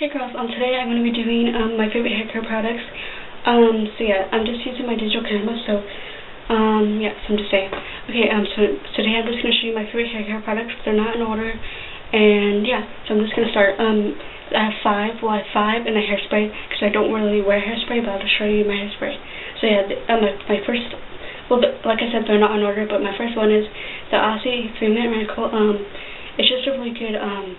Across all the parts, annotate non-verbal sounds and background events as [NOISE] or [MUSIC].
Hey girls, um, today I'm going to be doing um, my favorite hair care products. Um, so yeah, I'm just using my digital camera, so um, yeah, so I'm just saying. Okay, um, so, so today I'm just going to show you my favorite hair care products. They're not in order, and yeah, so I'm just going to start. Um, I have five, well I have five and a hairspray, because I don't really wear hairspray, but I'll just show you my hairspray. So yeah, the, uh, my, my first, well, the, like I said, they're not in order, but my first one is the Aussie 3 Minute Miracle. Um, it's just a really good, um,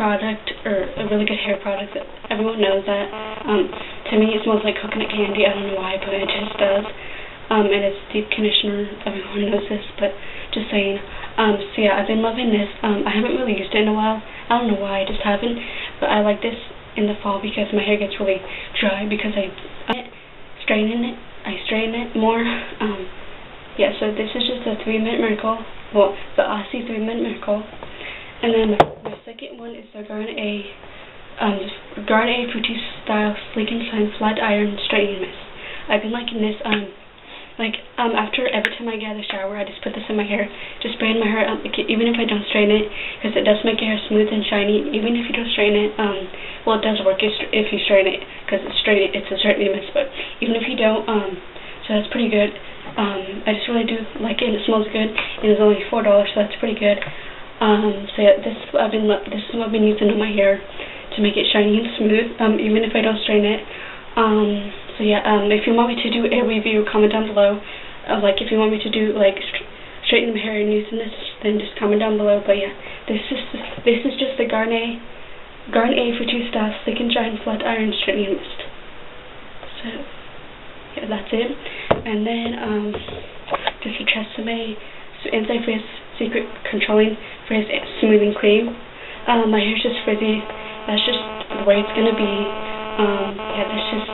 product or a really good hair product that everyone knows that. Um, to me, it smells like coconut candy. I don't know why, but it just does. Um, and it's deep conditioner. Everyone knows this, but just saying. Um, so yeah, I've been loving this. Um, I haven't really used it in a while. I don't know why, I just haven't. But I like this in the fall because my hair gets really dry because I, straighten it. I straighten it more. Um, yeah, so this is just a three minute miracle. Well, the Aussie three minute miracle. And then my second one is the Garnier, um, Garnier Fructis Style Sleek and Shine Flat Iron Straightening Mist. I've been liking this, um, like, um, after every time I get out of the shower, I just put this in my hair, just spray in my hair, um, even if I don't straighten it, because it does make your hair smooth and shiny, even if you don't straighten it, um, well, it does work if, if you straighten it, because it's straight, it's a straightening mist, but even if you don't, um, so that's pretty good. Um, I just really do like it, and it smells good, and it's only $4, so that's pretty good. Um, so yeah, this I've been this is what I've been using on my hair to make it shiny and smooth, um, even if I don't straighten it. Um, so yeah, um, if you want me to do a review, comment down below. Uh, like if you want me to do like straighten my hair and using this, then just comment down below. But yeah, this is this is just the Garnier Garnier for two stars thick and giant flat iron straightening mist. So yeah, that's it. And then um, just a Tresemme anti-frizz secret controlling frizz smoothing cream. Um, my hair's just frizzy. That's just the way it's gonna be. Um, yeah, that's just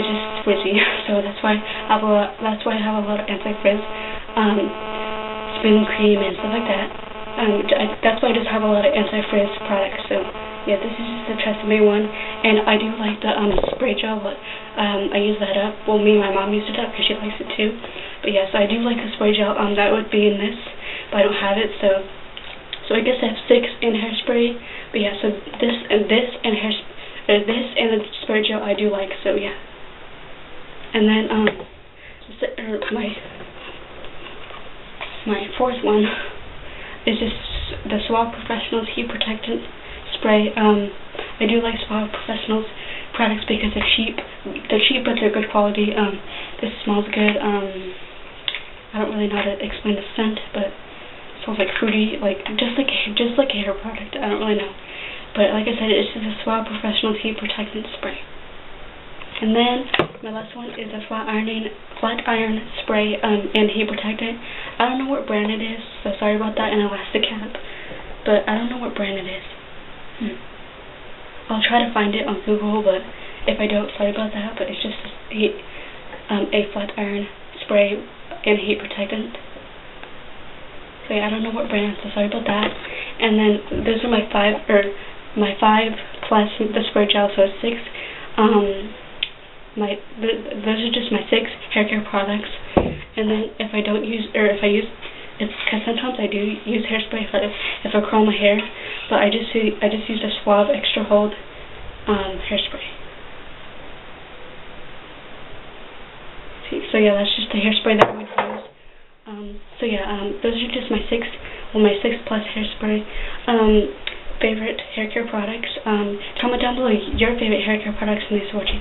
it's just frizzy. [LAUGHS] so that's why I have a lot, that's why I have a lot of anti-frizz um, smoothing cream and stuff like that. Um, I, that's why I just have a lot of anti-frizz products. So yeah, this is just the Tresemme one, and I do like the um, spray gel. But, um, I use that up. Well, me and my mom used it up because she likes it too. But yes, I do like the spray gel. Um, that would be in this, but I don't have it, so so I guess I have six in hairspray. But yeah, so this and this and hair, uh, this and the spray gel I do like. So yeah. And then um, er, my my fourth one is just the Suave Professionals Heat Protectant Spray. Um, I do like Suave Professionals products because they're cheap. They're cheap, but they're good quality. Um, this smells good. Um, I don't really know how to explain the scent, but it smells like fruity, like just like just like a hair product. I don't really know, but like I said, it's just a Suave Professional Heat Protectant Spray. And then my last one is a flat ironing flat iron spray um, and heat protectant. I don't know what brand it is, so sorry about that. And Elasticap, but I don't know what brand it is. Hmm. I'll try to find it on Google, but if I don't, sorry about that. But it's just heat, um, a flat iron spray and heat protectant. So yeah, I don't know what brand, so sorry about that. And then those are my five, or my five plus the spray gel, so it's six. Um, my th those are just my six hair care products. And then if I don't use, or if I use, it's because sometimes I do use hairspray if I if I curl my hair, but I just I just use a Suave Extra Hold um, hairspray. So yeah, that's just the hairspray that I would use. Um, so yeah, um, those are just my six, well, my six plus hairspray um, favorite hair care products. Um, comment down below your favorite hair care products and thanks for watching.